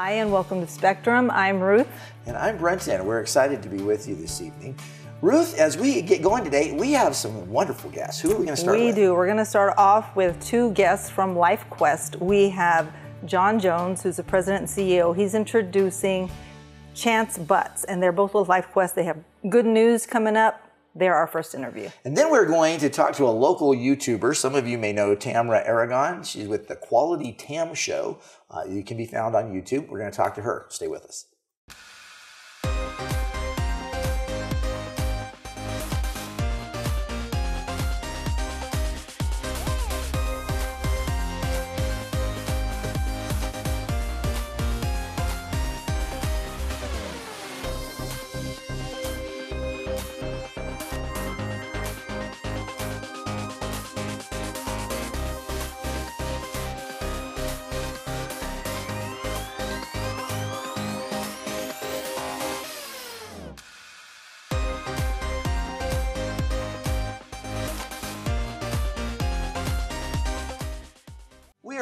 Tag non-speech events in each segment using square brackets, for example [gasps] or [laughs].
Hi, and welcome to Spectrum. I'm Ruth. And I'm Brenton. We're excited to be with you this evening. Ruth, as we get going today, we have some wonderful guests. Who are we going to start we with? We do. We're going to start off with two guests from LifeQuest. We have John Jones, who's the president and CEO. He's introducing Chance Butts, and they're both with LifeQuest. They have good news coming up. They're our first interview. And then we're going to talk to a local YouTuber. Some of you may know Tamra Aragon. She's with the Quality Tam Show. Uh, you can be found on YouTube. We're going to talk to her. Stay with us.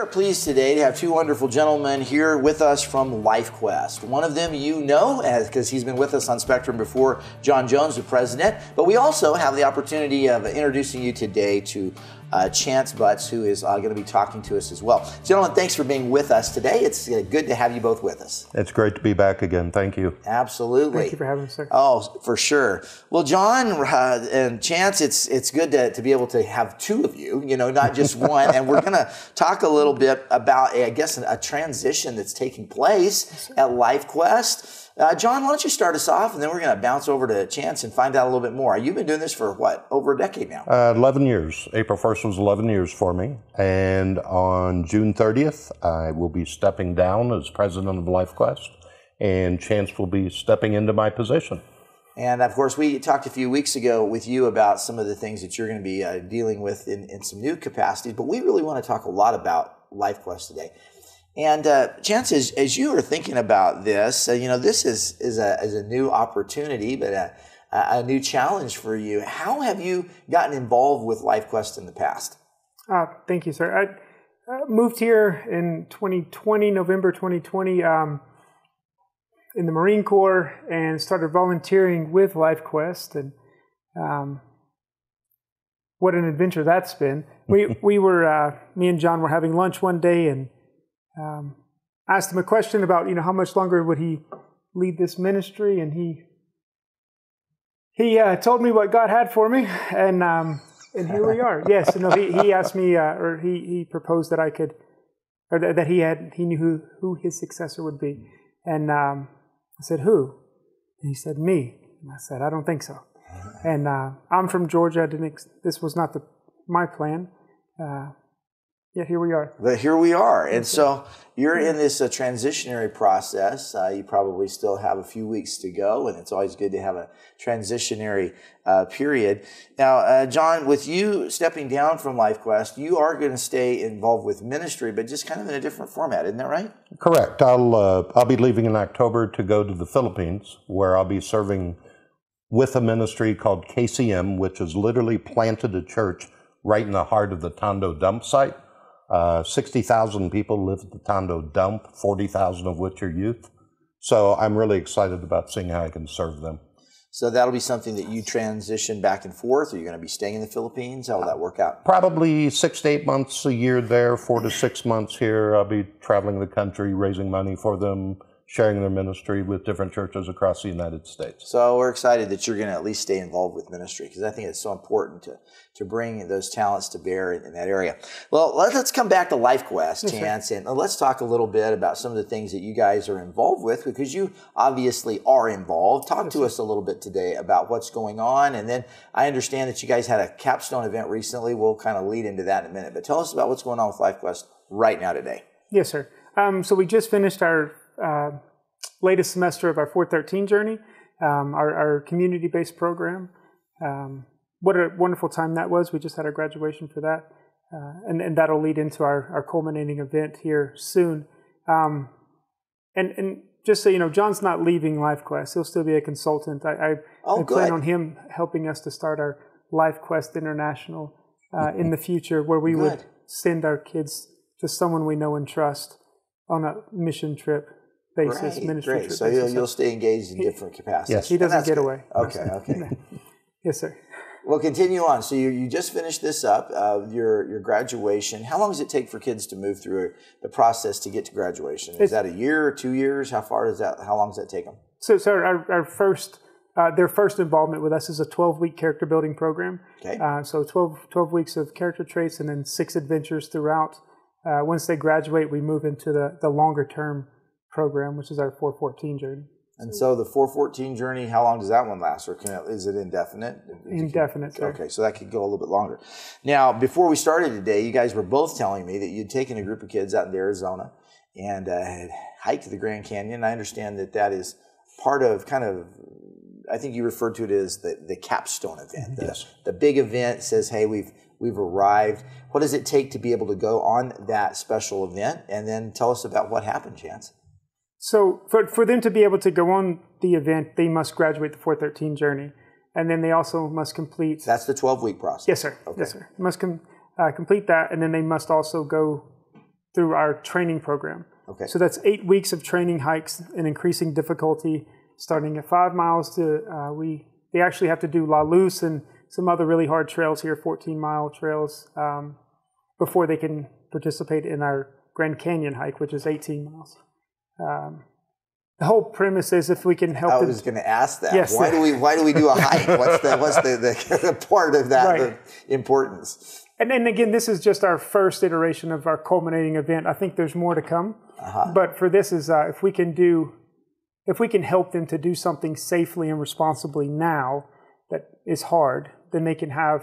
Are pleased today to have two wonderful gentlemen here with us from LifeQuest. One of them you know because he's been with us on Spectrum before, John Jones, the president. But we also have the opportunity of introducing you today to uh, Chance Butts, who is uh, going to be talking to us as well. Gentlemen, thanks for being with us today. It's uh, good to have you both with us. It's great to be back again. Thank you. Absolutely. Thank you for having us, sir. Oh, for sure. Well, John uh, and Chance, it's it's good to, to be able to have two of you, you know, not just [laughs] one. and we're going to talk a little bit about, I guess, a transition that's taking place at LifeQuest. Uh, John, why don't you start us off, and then we're going to bounce over to Chance and find out a little bit more. You've been doing this for what, over a decade now? Uh, 11 years. April 1st was 11 years for me. And on June 30th, I will be stepping down as president of LifeQuest, and Chance will be stepping into my position. And of course, we talked a few weeks ago with you about some of the things that you're going to be uh, dealing with in, in some new capacities, but we really want to talk a lot about LifeQuest today. And uh, as you are thinking about this, uh, you know, this is, is, a, is a new opportunity, but a, a new challenge for you. How have you gotten involved with LifeQuest in the past? Uh, thank you, sir. I uh, moved here in 2020, November 2020, um, in the Marine Corps and started volunteering with LifeQuest. And um, what an adventure that's been. We, [laughs] we were, uh, me and John were having lunch one day and um, asked him a question about, you know, how much longer would he lead this ministry, and he he uh, told me what God had for me, and um, and here we are. Yes, no, he he asked me, uh, or he he proposed that I could, or that, he had he knew who who his successor would be, and um, I said who, and he said me, and I said I don't think so, and uh, I'm from Georgia. I didn't ex- this was not the my plan. Yet here we are. But here we are. And so you're in this uh, transitionary process. Uh, you probably still have a few weeks to go, and it's always good to have a transitionary uh, period. Now, uh, John, with you stepping down from LifeQuest, you are going to stay involved with ministry, but just kind of in a different format, isn't that right? Correct. I'll uh, I'll be leaving in October to go to the Philippines, where I'll be serving with a ministry called KCM, which has literally planted a church right in the heart of the Tondo dump site. Uh, 60,000 people live at the Tondo dump, 40,000 of which are youth. So I'm really excited about seeing how I can serve them. So that'll be something that you transition back and forth. Are you going to be staying in the Philippines? How will that work out? Probably six to eight months a year there, four to six months here. I'll be traveling the country, raising money for them, sharing their ministry with different churches across the United States. So we're excited that you're going to at least stay involved with ministry because I think it's so important to, to bring those talents to bear in, in that area. Well, let, us come back to LifeQuest, Chance, and let's talk a little bit about some of the things that you guys are involved with because you obviously are involved. Talk to us a little bit today about what's going on, and then I understand that you guys had a capstone event recently. We'll kind of lead into that in a minute, but tell us about what's going on with LifeQuest right now today. Yes, sir. Um, so we just finished our uh, latest semester of our 413 journey, um, our, our community-based program. Um, what a wonderful time that was. We just had our graduation for that. Uh, and, and that'll lead into our, our culminating event here soon. Um, and, and just so you know, John's not leaving Life LifeQuest. He'll still be a consultant. I, I, oh, I plan on him helping us to start our LifeQuest International uh, in the future, where we Good. would send our kids to someone we know and trust on a mission trip basis Great, ministry great. So you'll, you'll stay engaged in different capacities. Yes. he doesn't get good. away. Okay, okay. [laughs] Yes, sir. Well, continue on. So you, you just finished this up, uh, your your graduation. How long does it take for kids to move through the process to get to graduation? Is It's- that a year, or two years? How far does that? How long does that take them? So, so our, our first, uh, their first involvement with us is a 12 week character building program. Okay. Uh, so 12, 12 weeks of character traits and then six adventures throughout. Uh, once they graduate, we move into the, the longer term program, which is our 414 journey. And so the 414 journey, how long does that one last, or can it, is it indefinite? Indefinite, sir. Okay, so that could go a little bit longer. Now, before we started today, you guys were both telling me that you'd taken a group of kids out in Arizona and uh, had hiked the Grand Canyon. I understand that that is part of kind of, I think you referred to it as the, the capstone event. The, Yes. The big event says, hey, we've we've arrived. What does it take to be able to go on that special event? And then tell us about what happened, Chance. So for, for them to be able to go on the event, they must graduate the 413 journey. And then they also must complete. That's the 12 week process. yes, sir. Yes, sir. Must com, uh, complete that. And then they must also go through our training program. Okay. So that's eight weeks of training hikes in increasing difficulty, starting at five miles to uh, we. They actually have to do La Luz and some other really hard trails here, 14 mile trails, um, before they can participate in our Grand Canyon hike, which is 18 miles. Um, the whole premise is if we can help I was going to ask that. Yes. Why do we Why do we do a [laughs] hike? What's the What's the, the, the part of that Right. the importance? And, then again, this is just our first iteration of our culminating event. I think there's more to come. But for this is uh, if we can do, if we can help them to do something safely and responsibly now that is hard, then they can have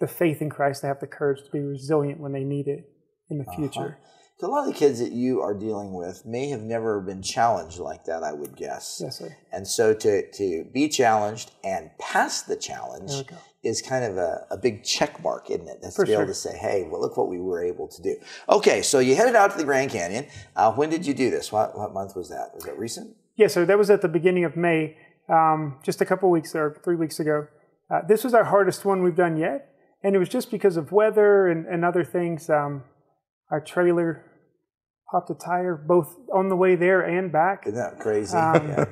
the faith in Christ. They have the courage to be resilient when they need it in the future. A lot of the kids that you are dealing with may have never been challenged like that. I would guess. Yes, sir. And so to to be challenged and pass the challenge There we go. is kind of a, a big check mark, isn't it? That's For to be able to say, hey, well, look what we were able to do. Okay, so you headed out to the Grand Canyon. Uh, when did you do this? What what month was that? Was that recent? Yes, so That was at the beginning of May, um, just a couple weeks or three weeks ago. Uh, this was our hardest one we've done yet, and it was just because of weather and, and other things. Um, our trailer popped a tire both on the way there and back. Isn't that crazy? Um, [laughs] yeah.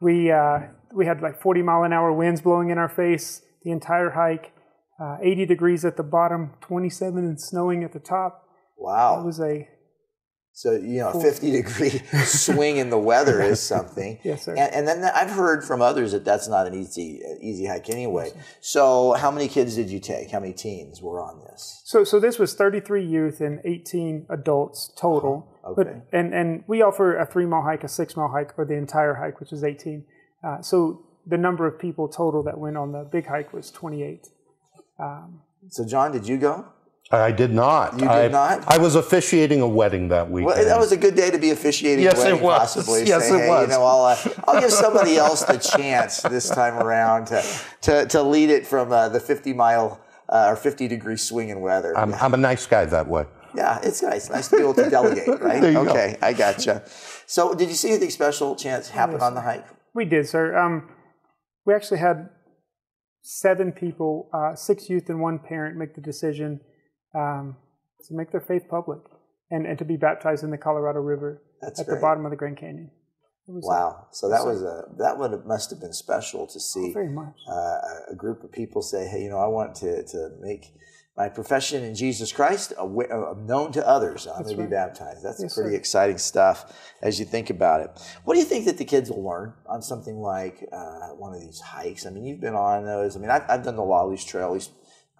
We uh, we had like 40 mile an hour winds blowing in our face the entire hike. Uh, 80 degrees at the bottom, 27 and snowing at the top. Wow. It was a So you know, a fifty degree [laughs] swing in the weather is [laughs] something. Yes, sir. And, and then I've heard from others that that's not an easy easy hike anyway. So how many kids did you take? How many teens were on this? So, so this was 33 youth and 18 adults total. Oh, okay. But, and, and we offer a three mile hike, a six mile hike, or the entire hike, which is 18. Uh, so the number of people total that went on the big hike was 28. So John, did you go? I did not. You did I, not? I was officiating a wedding that weekend. Well, that was a good day to be officiating Yes, a wedding, it was. possibly. Yes, Say, it hey, was. you know, I'll, uh, [laughs] I'll give somebody else the chance this time around to, to, to lead it from uh, the 50 mile uh, or 50 degree swing in weather. I'm, I'm a nice guy that way. Yeah, it's nice. Nice to be able to delegate, [laughs] right? There you go. okay, I gotcha. So, did you see anything special chance happen on the hike? We did, sir. Um, we actually had seven people, uh, six youth and one parent, make the decision um, to make their faith public and, and to be baptized in the Colorado River That's at great. the bottom of the Grand Canyon. Wow. So that was a that would must have been special to see very much. uh, a- group of people say, "Hey, you know, I want to to make my profession in Jesus Christ awa- uh, known to others. I'm going to be baptized." That's Yes, pretty sir. exciting stuff as you think about it. What do you think that the kids will learn on something like uh, one of these hikes? I mean, you've been on those. I mean, I've, I've done the La Luz Trail. At least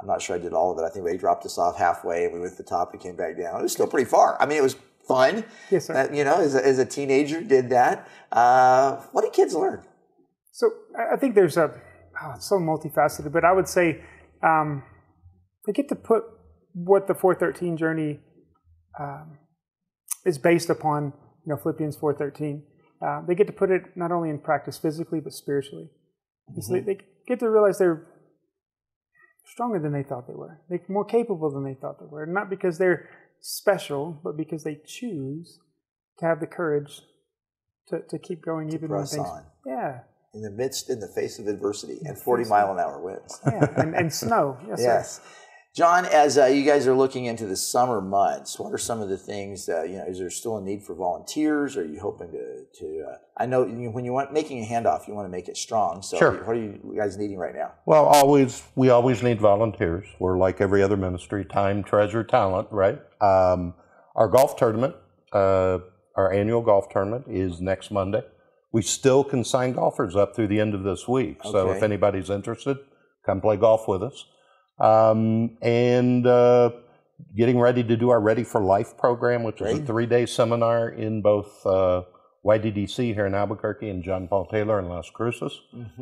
I'm not sure I did all of it. I think they dropped us off halfway, and we went to the top and came back down. It was still pretty far. I mean, it was fun. Yes, sir. That, you know, as a, as a teenager, did that. Uh, what do kids learn? So I think there's a oh, it's so multifaceted, but I would say um, they get to put what the 413 journey um, is based upon. You know, Philippians 413. Uh, they get to put it not only in practice physically but spiritually. And So they, they get to realize they're stronger than they thought they were. They're more capable than they thought they were. Not because they're special, but because they choose to have the courage to, to keep going even when things. on. Yeah. in the midst, in the face of adversity and 40 mile an hour winds. Yeah, and, and [laughs] snow. Yes, yes. John, as uh, you guys are looking into the summer months, what are some of the things that you know? Is there still a need for volunteers? Are you hoping to? to uh, I know you, when you want making a handoff, you want to make it strong. So, Sure. what are you guys needing right now? Well, always we always need volunteers. We're like every other ministry: time, treasure, talent. Right. Um, our golf tournament, uh, our annual golf tournament, is next Monday. We still can sign golfers up through the end of this week. So if anybody's interested, come play golf with us. Um, and uh, getting ready to do our Ready for Life program, which is a three-day seminar in both uh, YDDC here in Albuquerque and John Paul Taylor in Las Cruces.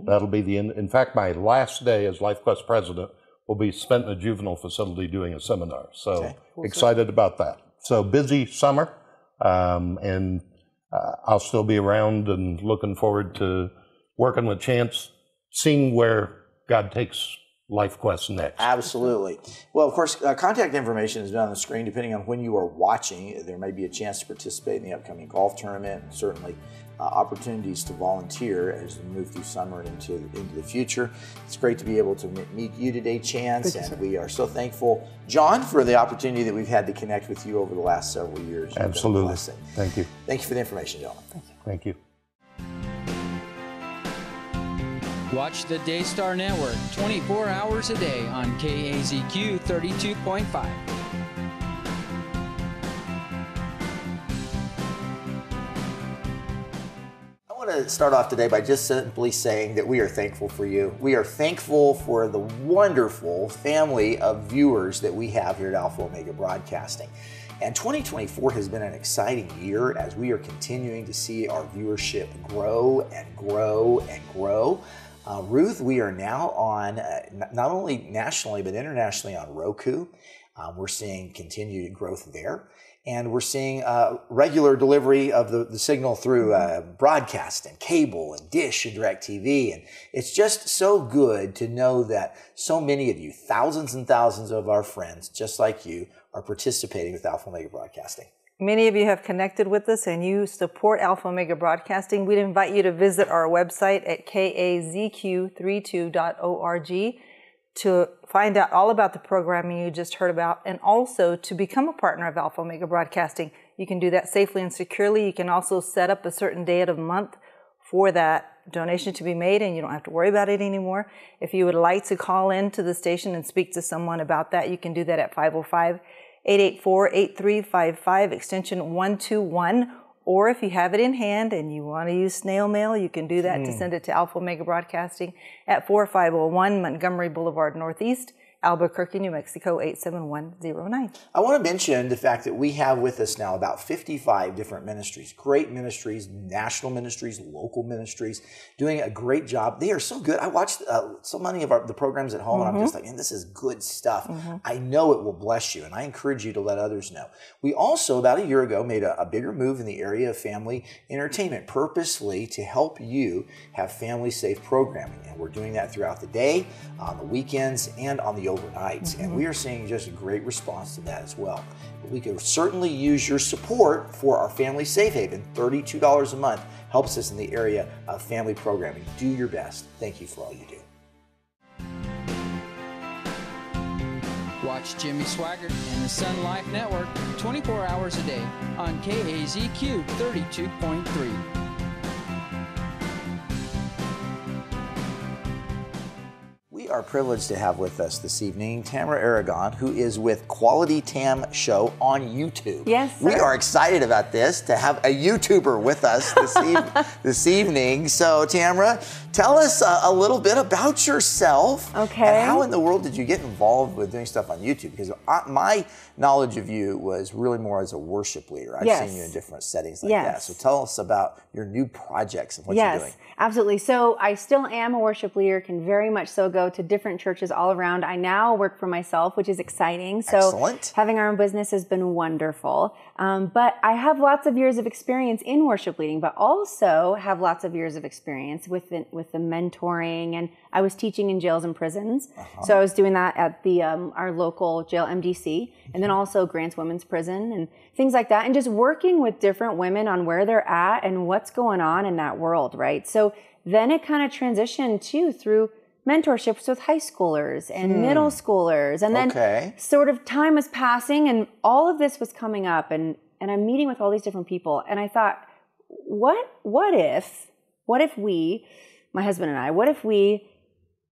That'll be the end. In fact, my last day as LifeQuest president will be spent in a juvenile facility doing a seminar. So Okay. excited about that. So busy summer, um, and uh, I'll still be around and looking forward to working with Chance, seeing where God takes LifeQuest next. Absolutely. Well, of course, uh, contact information is on the screen. Depending on when you are watching, there may be a chance to participate in the upcoming golf tournament. And certainly, uh, opportunities to volunteer as we move through summer and into into the future. It's great to be able to meet you today, Chance, Thank and sir. we are so thankful, John, for the opportunity that we've had to connect with you over the last several years. You've been a Absolutely. Thank you. Thank you for the information, gentlemen. Thank you. Watch the Daystar Network 24 hours a day on KAZQ 32.5. I want to start off today by just simply saying that we are thankful for you. We are thankful for the wonderful family of viewers that we have here at Alpha Omega Broadcasting. And 2024 has been an exciting year as we are continuing to see our viewership grow and grow and grow. Uh, Ruth, we are now on uh, not only nationally but internationally on Roku. Um, we're seeing continued growth there. And we're seeing uh, regular delivery of the, the signal through uh, broadcast and cable and dish and direct TV. And it's just so good to know that so many of you, thousands and thousands of our friends, just like you, are participating with Alpha Omega Broadcasting. Many of you have connected with us and you support Alpha Omega Broadcasting. We'd invite you to visit our website at kazq32.org to find out all about the programming you just heard about and also to become a partner of Alpha Omega Broadcasting. You can do that safely and securely. You can also set up a certain day of the month for that donation to be made and you don't have to worry about it anymore. If you would like to call in to the station and speak to someone about that, you can do that at 505 884 8355, extension 121. Or if you have it in hand and you want to use snail mail, you can do that to hmm. send it to Alpha Omega Broadcasting at 4501 Montgomery Boulevard Northeast, Albuquerque, New Mexico 87109. I want to mention the fact that we have with us now about 55 different ministries, great ministries, national ministries, local ministries, doing a great job. They are so good. I watched uh, so many of our, the programs at home, and I'm just like, man, this is good stuff. I know it will bless you, and I encourage you to let others know. We also, about a year ago, made a, a bigger move in the area of family entertainment, purposely to help you have family safe programming. And we're doing that throughout the day, on the weekends, and on the overnights. And mm-hmm. we are seeing just a great response to that as well. But we could certainly use your support for our Family Safe Haven. $32 a month helps us in the area of family programming. Do your best. Thank you for all you do. Watch Jimmy Swaggart and the SonLife Network 24 hours a day on KAZQ 32.3. are privileged to have with us this evening Tamara Aragon, who is with Quality Tam Show on YouTube. Yes, We are excited about this to have a YouTuber with us this, [laughs] eve- this evening. So, Tamara, tell us uh, a little bit about yourself. Okay. And how in the world did you get involved with doing stuff on YouTube? Because I, my knowledge of you was really more as a worship leader. I've Yes. seen you in different settings like that. So, tell us about your new projects and what you're doing. yes, absolutely. So I still am a worship leader, can very much so go to different churches all around. I now work for myself, which is exciting. So Excellent. having our own business has been wonderful. Um, but I have lots of years of experience in worship leading, but also have lots of years of experience with the, with the mentoring. And I was teaching in jails and prisons. Uh-huh. So I was doing that at the um, our local jail MDC, and then also Grants Women's Prison and things like that, and just working with different women on where they're at and what's going on in that world, right? So then it kind of transitioned too through mentorships with high schoolers and hmm. middle schoolers. And then Okay. sort of time was passing and all of this was coming up and, and I'm meeting with all these different people. And I thought, what, what if, what if we, my husband and I, what if we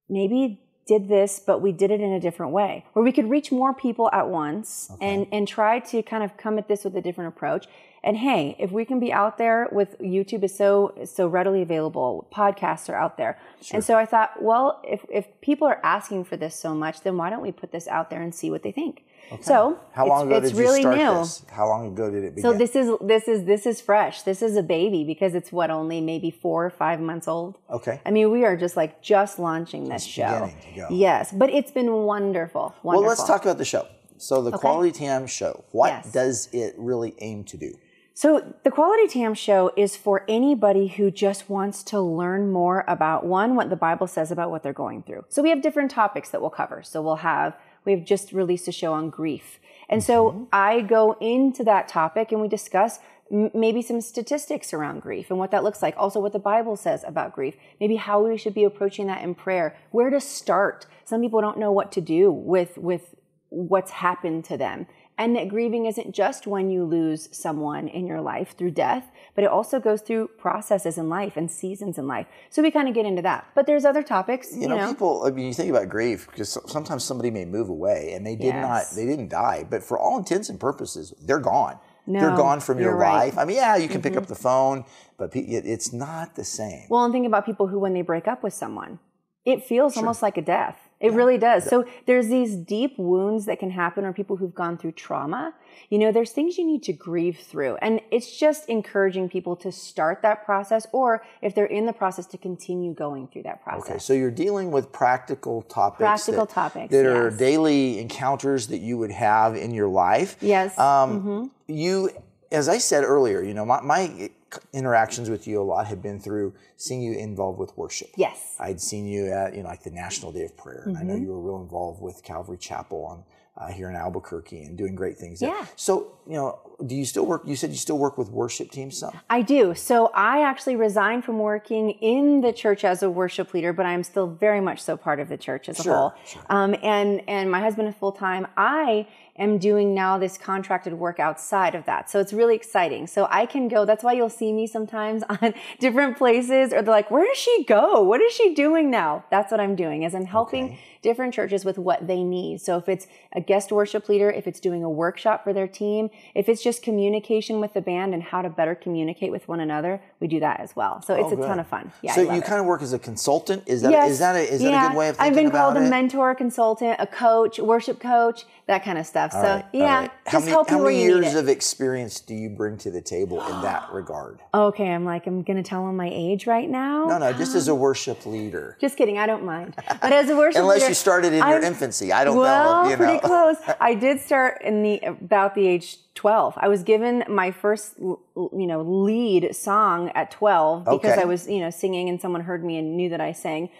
maybe did this, but we did it in a different way, where we could reach more people at once and, and try to kind of come at this with a different approach. And hey, if we can be out there with YouTube is so so readily available, podcasts are out there. And so I thought, well, if if people are asking for this so much, then why don't we put this out there and see what they think? So How long ago it's did really you start new. this? How long ago did it begin? So this is this is this is fresh. This is a baby because it's what only maybe four or five months old. Okay. I mean, we are just like just launching this Just show. beginning to go. Yes, but it's been wonderful. Wonderful. well, let's talk about the show. So the Quality TAM show, what Yes. does it really aim to do? So, the Quality TAM show is for anybody who just wants to learn more about one, what the Bible says about what they're going through. So, we have different topics that we'll cover. So, we'll have, we've just released a show on grief. And so, mm-hmm. I go into that topic and we discuss m- maybe some statistics around grief and what that looks like. Also, what the Bible says about grief. Maybe how we should be approaching that in prayer. Where to start. Some people don't know what to do with, with what's happened to them. And that grieving isn't just when you lose someone in your life through death, but it also goes through processes in life and seasons in life. So we kind of get into that. But there's other topics, you, You know, know. people. I mean, you think about grief because sometimes somebody may move away and they did not, they didn't die, but for all intents and purposes, they're gone. No, they're gone from your you're right. Mm-hmm. life. I mean, yeah, you can pick up the phone, but pe- it's not the same. Well, and think about people who, when they break up with someone, it feels almost like a death. It really does. So there's these deep wounds that can happen, or people who've gone through trauma. You know, there's things you need to grieve through. And it's just encouraging people to start that process, or if they're in the process, to continue going through that process. Okay, so you're dealing with practical topics. Practical that, topics, that are daily encounters that you would have in your life. Yes. Um, Mm-hmm. You, as I said earlier, you know, my, my interactions with you a lot have been through seeing you involved with worship. Yes. I'd seen you at, you know, like the National Day of Prayer. I Mm-hmm. know you were real involved with Calvary Chapel on uh, here in Albuquerque and doing great things there. Yeah. So, you know, do you still work? You said you still work with worship teams some? I do. So I actually resigned from working in the church as a worship leader, but I'm still very much so part of the church as Sure, a whole. sure. Um, and and my husband is full time. I am doing now this contracted work outside of that, so it's really exciting. So I can go. That's why you'll see me sometimes [laughs] on different places, or they're like, "Where does she go? What is she doing now?" That's what I'm doing. Is I'm helping different churches with what they need. So if it's a guest worship leader, if it's doing a workshop for their team, if it's just communication with the band and how to better communicate with one another, we do that as well. So it's Oh, a ton of fun. Yeah. so you it. kind of work as a consultant. Is that Yes. is that a, is that yeah. a good way of thinking I've been called it? a mentor, consultant, a coach, worship coach, that kind of stuff. All so right, yeah, right. just how many, help you how where many you need years it. of experience do you bring to the table in that [gasps] regard? okay, I'm like, I'm gonna tell them my age right now. No, no, just as a um, worship leader. Just kidding, I don't mind. But as a worship [laughs] Unless leader, you started in your I'm- infancy, I don't well, know. You know. pretty close. I did start in the about the age 12. I was given my first, you know, lead song at 12 because Okay. I was, you know, singing and someone heard me and knew that I sang.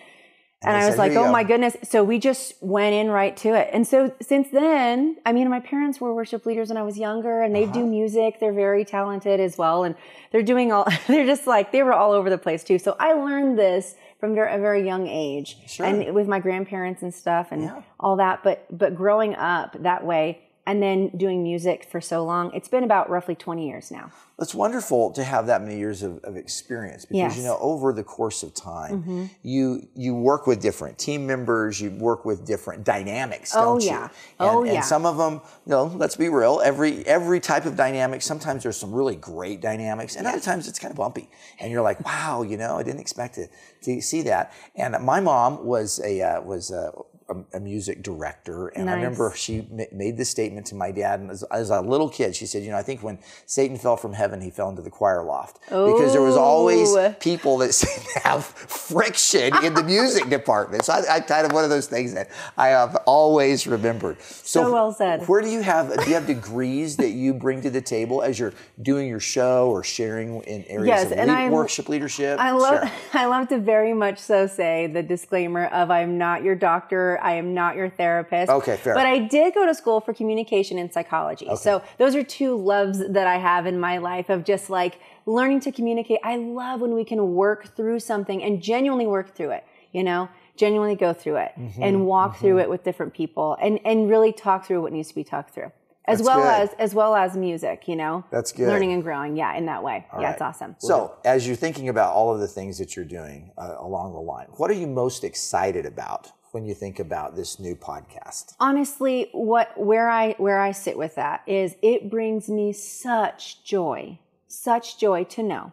And, they I was said, like, oh go." my goodness. So we just went in right to it. And so since then, I mean, my parents were worship leaders when I was younger and they Uh-huh. do music. They're very talented as well. And they're doing all, [laughs] they're just like, they were all over the place too. So I learned this from a very young age Sure. and with my grandparents and stuff and Yeah. all that. But, but growing up that way and then doing music for so long, it's been about roughly 20 years now. It's wonderful to have that many years of, of experience because Yes. Mm-hmm. you know over the course of time you you work with different team members, you work with different dynamics, Oh, don't you? yeah. And, Oh, and some of them, you know, let's be real, every every type of dynamic. Sometimes there's some really great dynamics, and other times it's kind of bumpy, and you're like, wow, you know, I didn't expect to to see that. And my mom was a uh, was a a, a music director, and I remember she ma- made this statement to my dad and as, as a little kid. She said, "You know, I think when Satan fell from heaven, he fell into the choir loft because there was always people that [laughs] have friction in the music [laughs] department." So I, I kind of one of those things that I have always remembered. So, So well said. Where do you have do you have degrees that you bring to the table as you're doing your show or sharing in areas Yes, of and lead- worship leadership? I love Sure. [laughs] I love to very much so say the disclaimer of I'm not your doctor, I am not your therapist. Okay, fair. But I did go to school for communication and psychology. So those are two loves that I have in my life of just like learning to communicate. I love when we can work through something and genuinely work through it, you know? genuinely go through it Mm-hmm. and walk through it with different people and and really talk through what needs to be talked through as That's well good. as as well as music you know That's good. learning and growing yeah in that way yeah it's awesome So, as you're thinking about all of the things that you're doing uh, along the line, what are you most excited about when you think about this new podcast? honestly what where i where i sit with that is it brings me such joy such joy to know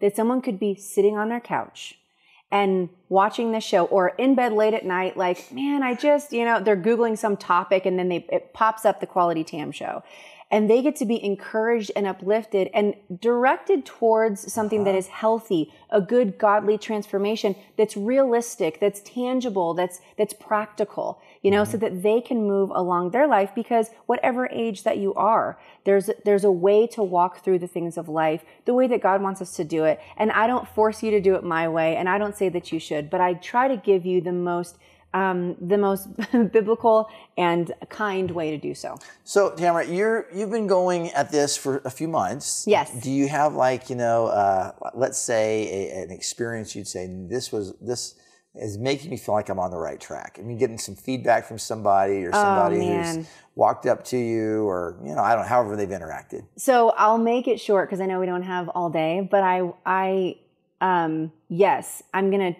that someone could be sitting on their couch and watching the show or in bed late at night like man i just you know they're googling some topic and then they it pops up the quality tam show and they get to be encouraged and uplifted and directed towards something that uh-huh. is healthy a good godly transformation that's realistic that's tangible that's that's practical you know so mm-hmm. that they can move along their life because whatever age that you are there's there's a way to walk through the things of life the way that God wants us to do it. And I don't force you to do it my way and I don't say that you should but I try to give you the most um, the most [laughs] biblical and kind way to do so. So, Tamara, you're you've been going at this for a few months. Yes. Do you have like you know, uh, let's say a, an experience you'd say this was this is making me feel like I'm on the right track. I mean, getting some feedback from somebody or somebody who's Oh, man. walked up to you, or you know, I don't however they've interacted. So I'll make it short because I know we don't have all day, but I, I, um, yes, I'm gonna.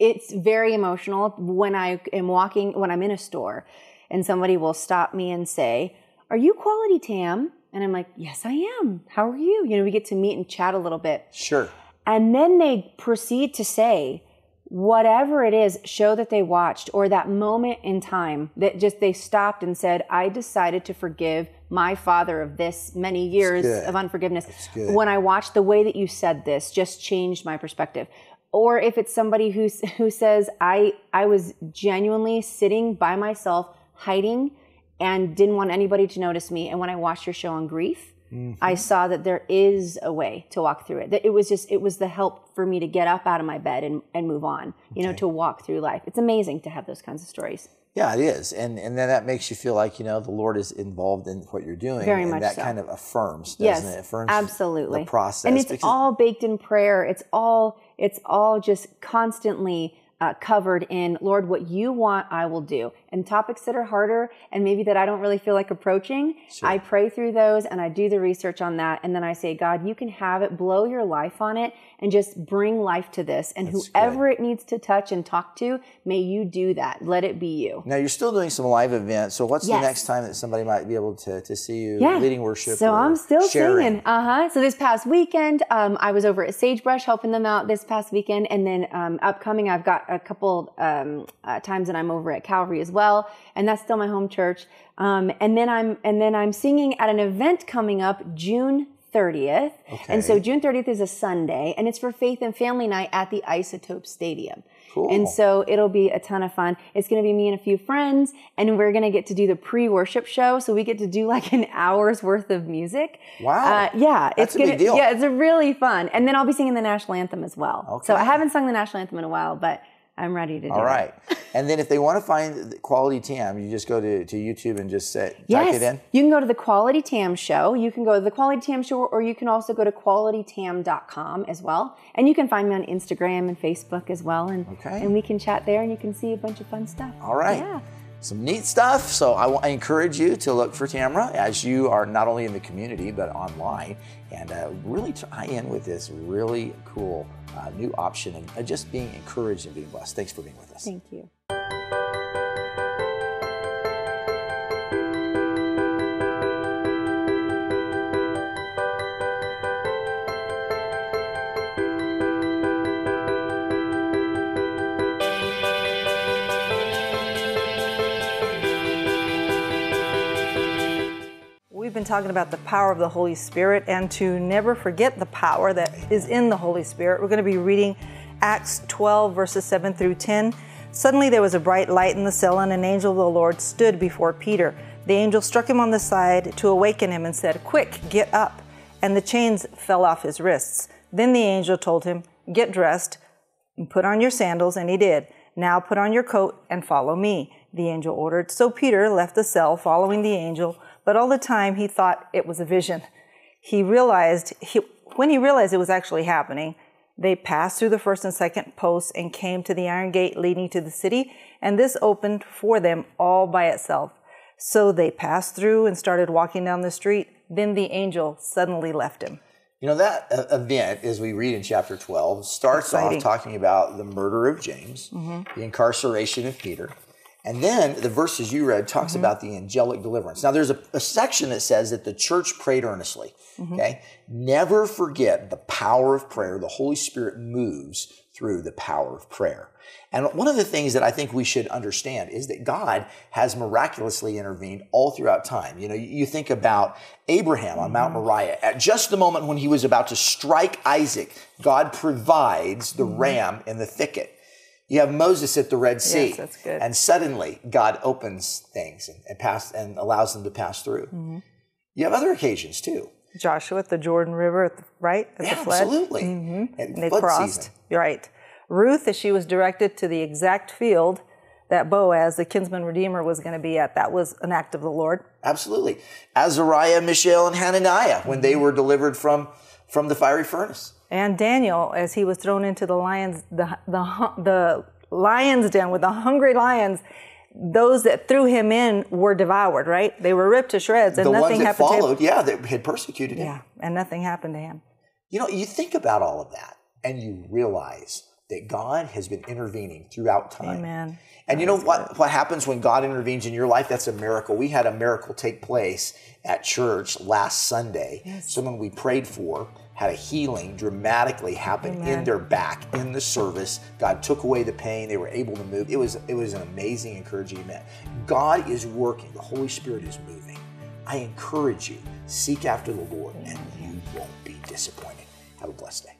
It's very emotional when I am walking when I'm in a store, and somebody will stop me and say, "Are you Quality Tam?" And I'm like, "Yes, I am. How are you?" You know, we get to meet and chat a little bit, Sure. and then they proceed to say whatever it is show that they watched or that moment in time that just they stopped and said i decided to forgive my father of this many years of unforgiveness when i watched the way that you said this just changed my perspective or if it's somebody who [laughs] who says i i was genuinely sitting by myself hiding and didn't want anybody to notice me. And when i watched your show on grief I saw that there is a way to walk through it. That it was just it was the help for me to get up out of my bed and, and move on. You know, to walk through life. It's amazing to have those kinds of stories. Yeah, it is, and and then that makes you feel like you know the Lord is involved in what you're doing, Very and much that so. kind of affirms, doesn't Yes, it? Affirms absolutely. the process, and it's all baked in prayer. It's all it's all just constantly uh, covered in Lord, what you want, I will do. And topics that are harder and maybe that I don't really feel like approaching, I pray through those and I do the research on that, and then I say, God, you can have it, blow your life on it, and just bring life to this. And whoever it needs to touch and talk to, may you do that. Let it be you. Now you're still doing some live events. So what's Yes. the next time that somebody might be able to, to see you yeah. leading worship? So or I'm still sharing? singing. Uh huh. So this past weekend, um, I was over at Sagebrush helping them out this past weekend, and then um, upcoming, I've got a couple um, uh, times that I'm over at Calvary as well, and that's still my home church. Um, and then I'm and then I'm singing at an event coming up June 30th, Okay. and so June 30th is a Sunday, and it's for Faith and Family Night at the Isotope Stadium. Cool. And so it'll be a ton of fun. It's going to be me and a few friends, and we're going to get to do the pre-worship show. So we get to do like an hour's worth of music. Wow. Uh, yeah, That's it's a gonna, big. Yeah, it's really fun. And then I'll be singing the national anthem as well. Okay. So I haven't sung the national anthem in a while, but I'm ready to do All right. and then if they want to find the Quality Tam, you just go to, to YouTube and just say, type Yes, it in. you can go to the Quality Tam Show. You can go to the Quality Tam Show, or you can also go to qualitytam.com as well. And you can find me on Instagram and Facebook as well. And Okay. and we can chat there, and you can see a bunch of fun stuff. All right. Yeah. Some neat stuff. So I, encourage you to look for Tamara as you are not only in the community but online and uh, really tie in with this really cool uh, new option uh, just being encouraged and being blessed. Thanks for being with us. Thank you. We've been talking about the power of the Holy Spirit and to never forget the power that is in the Holy Spirit. We're going to be reading Acts 12, verses 7 through 10. Suddenly there was a bright light in the cell, and an angel of the Lord stood before Peter. The angel struck him on the side to awaken him and said, Quick, get up. And the chains fell off his wrists. Then the angel told him, Get dressed and put on your sandals, and he did. Now put on your coat and follow me, the angel ordered. So Peter left the cell following the angel, but all the time he thought it was a vision. He realized, he, when he realized it was actually happening, They passed through the first and second posts and came to the iron gate leading to the city, and this opened for them all by itself. So they passed through and started walking down the street. Then the angel suddenly left him. You know, that event, as we read in chapter 12, starts Exciting. off talking about the murder of James, mm-hmm. the incarceration of Peter, and then the verses you read talks mm-hmm. about the angelic deliverance. Now, there's a, a section that says that the church prayed earnestly. Mm-hmm. Okay? Never forget the power of prayer. The Holy Spirit moves through the power of prayer. And one of the things that I think we should understand is that God has miraculously intervened all throughout time. You know, you you think about Abraham on Mount mm-hmm. Moriah. At just the moment when he was about to strike Isaac, God provides the ram in the thicket. You have Moses at the Red Sea. that's good. And suddenly God opens things and, and pass and allows them to pass through. Mm-hmm. You have other occasions too. Joshua at the Jordan River, at the, right? At Yeah, the flood. absolutely. At And they crossed. season. You're right. Ruth, as she was directed to the exact field that Boaz, the kinsman redeemer, was going to be at, that was an act of the Lord. Absolutely. Azariah, Mishael, and Hananiah when Mm-hmm. they were delivered from, from the fiery furnace. And Daniel, as he was thrown into the lions, the the the lions den with the hungry lions, those that threw him in were devoured. Right? They were ripped to shreds, and the nothing ones that happened followed, to him. yeah, that had persecuted him. Yeah, and nothing happened to him. You know, you think about all of that and you realize that God has been intervening throughout time. Amen. And you know what, what happens when God intervenes in your life? That's a miracle. We had a miracle take place at church last Sunday. Someone we prayed for had a healing dramatically happen in their back in the service. God took away the pain. They were able to move. It was it was an amazing, encouraging event. God is working. The Holy Spirit is moving. I encourage you, seek after the Lord and you won't be disappointed. Have a blessed day.